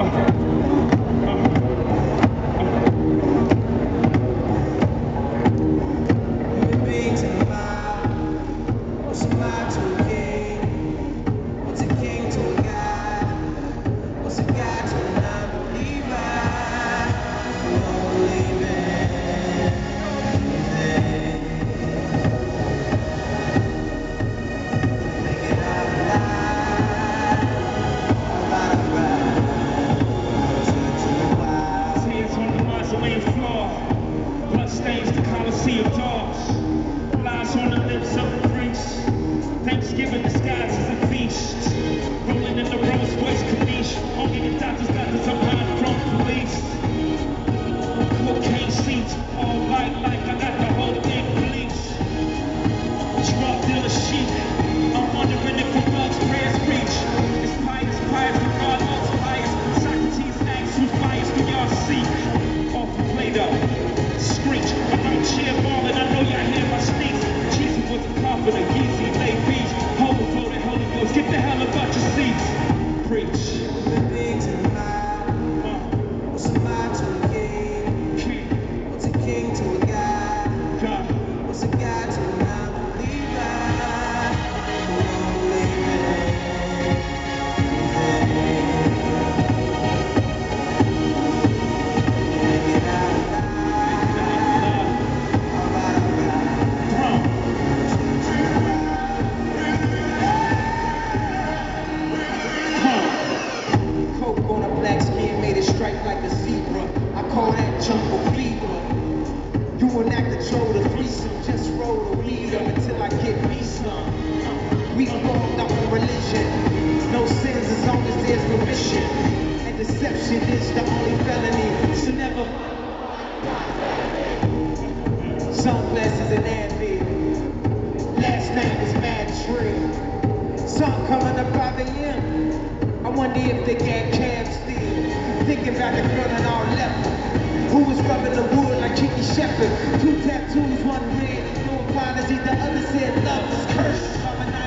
Human the floor. Blood stains the Colosseum doors. Lies on the lips of the priests. Thanksgiving disguised as a feast. Rolling in the Rolls Royce Corniche. Only the doctors got the supply from police. Cocaine seats, all white like I got the whole thing police. Drug dealer chic. I'm wondering if the bugs prayers reach. It's pious, pious, loves pious. Socrates asks who's biased do y'all see. The Play-Doh. Screech. I'm out cheer balling, I know y'all hear my sneaks. Jeezy was a prophet of Yeezy, lay beach. Overflowed Holy Ghost, get the hell about your seats. Preach. Human beings in the wild. What's a god to a king? What's a king to a god? God. What's a god to a that jungle. You an actor, Joe the threesome. Just roll the weed up until I get me some. We formed up on religion. No sins as long as there's remission. And deception is the only felony. So never. Sunglasses and Advil. Last name is Mad Tree. Sun coming up 5 a.m. I wonder if they got cabs still. Thinking about the girl on our left. Who was rubbing the wood like Kiki Shepard. Two tattoos, one red, no apology. The other said love is cursed.